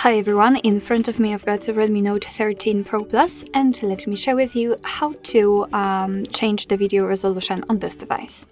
Hi everyone, in front of me I've got the Redmi Note 13 Pro Plus and let me share with you how to um, change the video resolution on this device.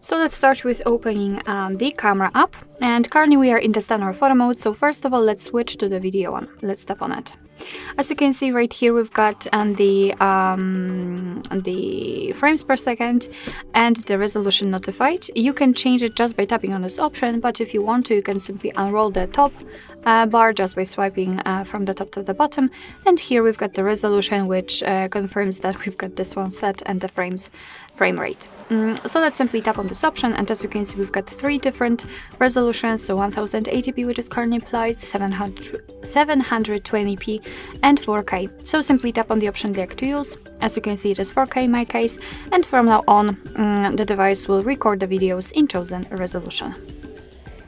So let's start with opening um, the camera app and currently we are in the standard photo mode so first of all let's switch to the video one, let's tap on it. As you can see right here, we've got um, the um, the frames per second and the resolution notified. You can change it just by tapping on this option, but if you want to, you can simply unroll the top bar just by swiping uh, from the top to the bottom. And here we've got the resolution, which uh, confirms that we've got this one set and the frames frame rate. Mm, so let's simply tap on this option and as you can see we've got three different resolutions, so 1080p which is currently applied, 700, 720p and 4K. So simply tap on the option like to use, as you can see it is 4K in my case and from now on mm, the device will record the videos in chosen resolution.